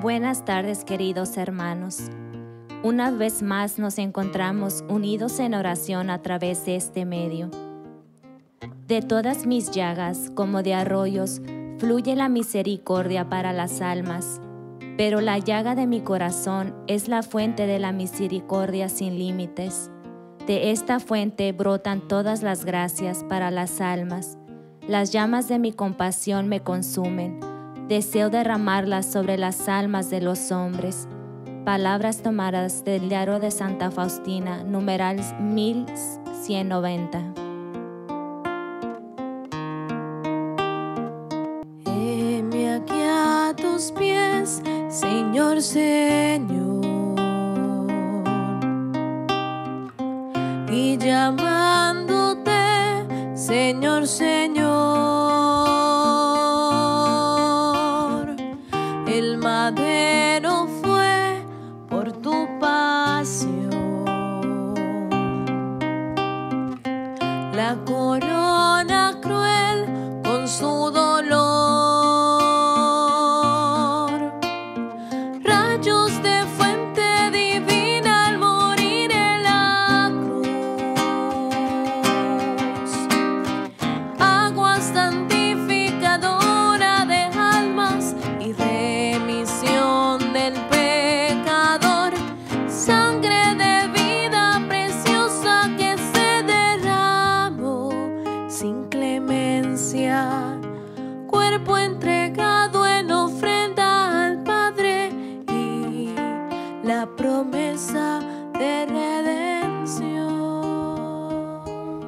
Buenas tardes queridos hermanos. Una vez más nos encontramos unidos en oración a través de este medio. De todas mis llagas, como de arroyos, fluye la misericordia para las almas, pero la llaga de mi corazón es la fuente de la misericordia sin límites. De esta fuente brotan todas las gracias para las almas. Las llamas de mi compasión me consumen. Deseo derramarlas sobre las almas de los hombres. Palabras tomadas del diario de Santa Faustina, numeral 1190. Heme aquí a tus pies, Señor, Señor. Madero fue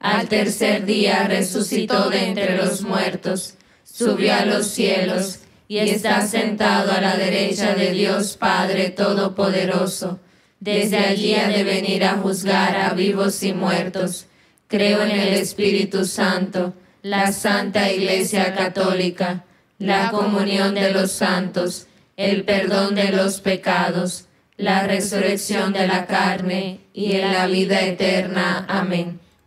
al tercer día resucitó de entre los muertos, subió a los cielos, y está sentado a la derecha de Dios Padre Todopoderoso. Desde allí ha de venir a juzgar a vivos y muertos. Creo en el Espíritu Santo, la Santa Iglesia Católica, la comunión de los santos, el perdón de los pecados, la resurrección de la carne y en la vida eterna. Amén.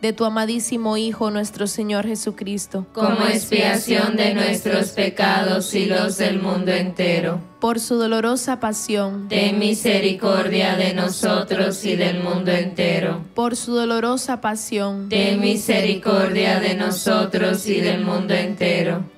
de tu amadísimo Hijo nuestro Señor Jesucristo, como expiación de nuestros pecados y los del mundo entero. Por su dolorosa pasión, ten misericordia de nosotros y del mundo entero. Por su dolorosa pasión, ten misericordia de nosotros y del mundo entero.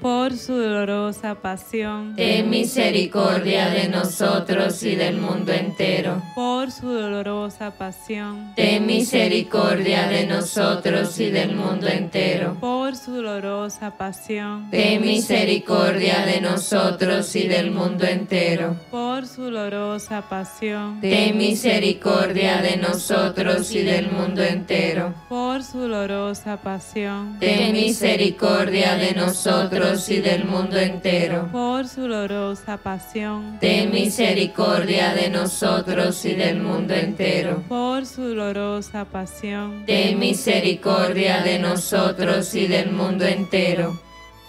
Por su dolorosa pasión, ten misericordia de nosotros y del mundo entero. Por su dolorosa pasión, ten misericordia de nosotros y del mundo entero. Por su dolorosa pasión, ten misericordia de nosotros y del mundo entero. Por su dolorosa pasión, ten misericordia de nosotros y del mundo entero. Por su dolorosa pasión, ten misericordia de nosotros y del mundo entero. Por su dolorosa pasión. Ten misericordia de nosotros y del mundo entero. Por su dolorosa pasión. Ten misericordia de nosotros y del mundo entero.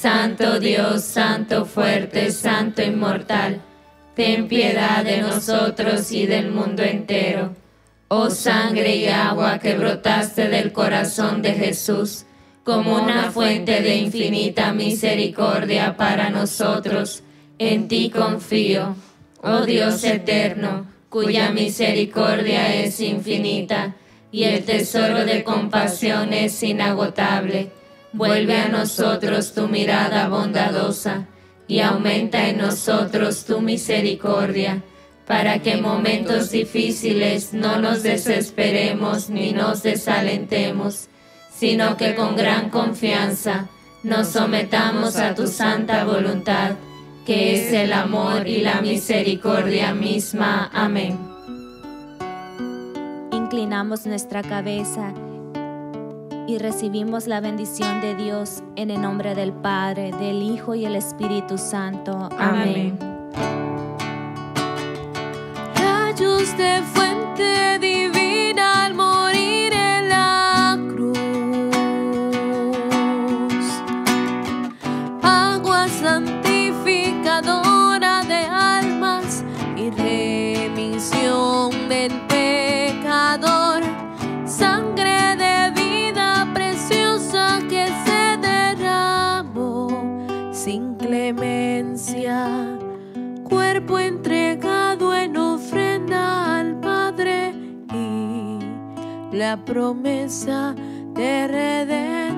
Santo Dios, Santo fuerte, Santo inmortal, ten piedad de nosotros y del mundo entero. Oh sangre y agua que brotaste del corazón de Jesús, como una fuente de infinita misericordia para nosotros, en ti confío, oh Dios eterno, cuya misericordia es infinita y el tesoro de compasión es inagotable. Vuelve a nosotros tu mirada bondadosa y aumenta en nosotros tu misericordia, para que en momentos difíciles no nos desesperemos ni nos desalentemos, sino que con gran confianza nos sometamos a tu santa voluntad, que es el amor y la misericordia misma. Amén. Inclinamos nuestra cabeza y recibimos la bendición de Dios en el nombre del Padre, del Hijo y el Espíritu Santo. Amén. Rayos de fuente divina la promesa de redención.